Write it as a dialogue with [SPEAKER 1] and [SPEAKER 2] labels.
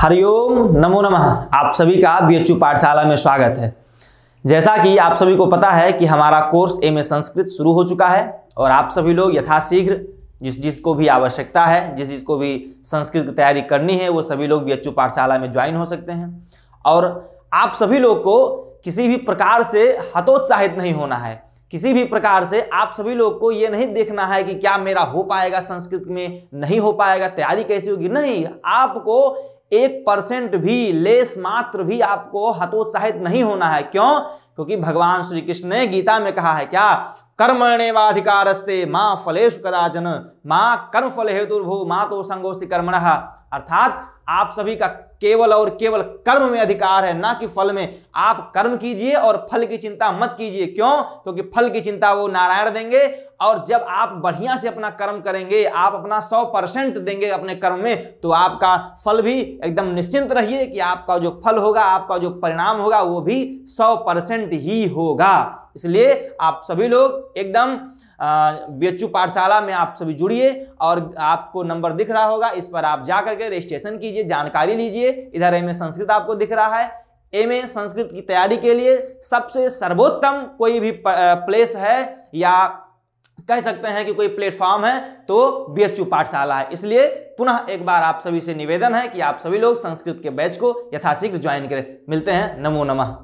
[SPEAKER 1] हरिओम नमो नमः। आप सभी का बीएचयू पाठशाला में स्वागत है। जैसा कि आप सभी को पता है कि हमारा कोर्स एम ए संस्कृत शुरू हो चुका है और आप सभी लोग यथाशीघ्र जिस जिसको भी आवश्यकता है, जिस जिसको भी संस्कृत की तैयारी करनी है, वो सभी लोग बीएचयू पाठशाला में ज्वाइन हो सकते हैं। और आप सभी लोग को किसी भी प्रकार से हतोत्साहित नहीं होना है। किसी भी प्रकार से आप सभी लोग को ये नहीं देखना है कि क्या मेरा हो पाएगा, संस्कृत में नहीं हो पाएगा, तैयारी कैसी होगी। नहीं, आपको एक परसेंट भी, लेस मात्र भी आपको हतोत्साहित नहीं होना है। क्यों? क्योंकि भगवान श्री कृष्ण ने गीता में कहा है क्या? कर्मण्यवाधिकारस्ते माँ फलेश कदाचन, माँ कर्म फल हेतुर्भो माँ तो संगोस्ति कर्मण। अर्थात आप सभी का केवल और केवल कर्म में अधिकार है, ना कि फल में। आप कर्म कीजिए और फल की चिंता मत कीजिए। क्यों? क्योंकि फल की चिंता वो नारायण देंगे और जब आप बढ़िया से अपना कर्म करेंगे, आप अपना सौ परसेंट देंगे अपने कर्म में तो आपका फल भी एकदम निश्चिंत रहिए कि आपका जो फल होगा, आपका जो परिणाम होगा, वो भी सौ परसेंट ही होगा। इसलिए आप सभी लोग एकदम बीएचयू पाठशाला में आप सभी जुड़िए और आपको नंबर दिख रहा होगा, इस पर आप जा करके रजिस्ट्रेशन कीजिए, जानकारी लीजिए। इधर एमए संस्कृत आपको दिख रहा है। एमए संस्कृत की तैयारी के लिए सबसे सर्वोत्तम कोई भी प्लेस है या कह सकते हैं कि कोई प्लेटफॉर्म है तो बीएचयू पाठशाला है। इसलिए पुनः एक बार आप सभी से निवेदन है कि आप सभी लोग संस्कृत के बैच को यथाशीघ्र ज्वाइन करें। मिलते हैं। नमो नमः।